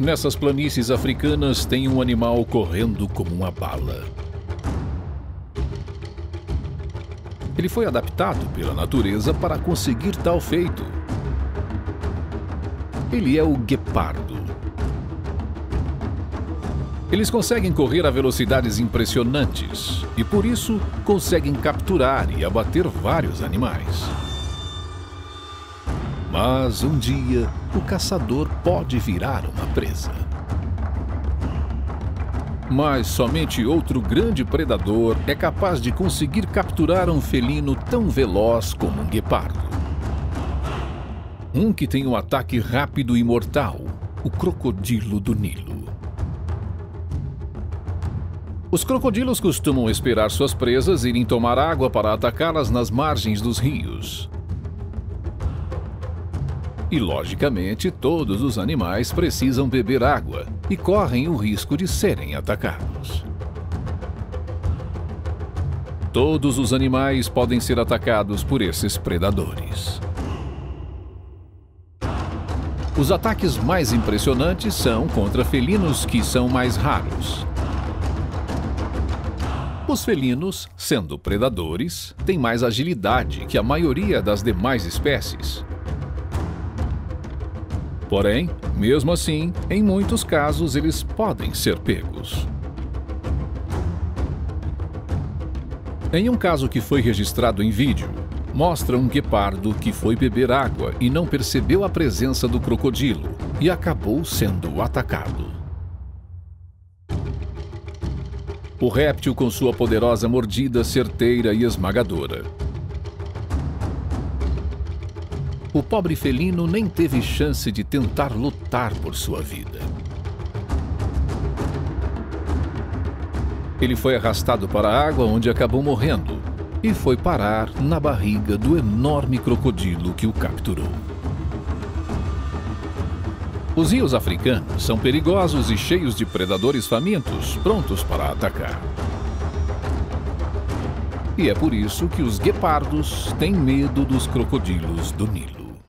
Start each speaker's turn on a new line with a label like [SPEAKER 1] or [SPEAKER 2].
[SPEAKER 1] Nessas planícies africanas tem um animal correndo como uma bala. Ele foi adaptado pela natureza para conseguir tal feito. Ele é o guepardo. Eles conseguem correr a velocidades impressionantes e, por isso, conseguem capturar e abater vários animais. Mas um dia, o caçador pode virar uma presa. Mas somente outro grande predador é capaz de conseguir capturar um felino tão veloz como um guepardo. Um que tem um ataque rápido e mortal, o crocodilo do Nilo. Os crocodilos costumam esperar suas presas irem tomar água para atacá-las nas margens dos rios. E, logicamente, todos os animais precisam beber água e correm o risco de serem atacados. Todos os animais podem ser atacados por esses predadores. Os ataques mais impressionantes são contra felinos que são mais raros. Os felinos, sendo predadores, têm mais agilidade que a maioria das demais espécies Porém, mesmo assim, em muitos casos eles podem ser pegos. Em um caso que foi registrado em vídeo, mostra um guepardo que foi beber água e não percebeu a presença do crocodilo e acabou sendo atacado. O réptil, com sua poderosa mordida certeira e esmagadora, o pobre felino nem teve chance de tentar lutar por sua vida. Ele foi arrastado para a água onde acabou morrendo e foi parar na barriga do enorme crocodilo que o capturou. Os rios africanos são perigosos e cheios de predadores famintos, prontos para atacar. E é por isso que os guepardos têm medo dos crocodilos do Nilo.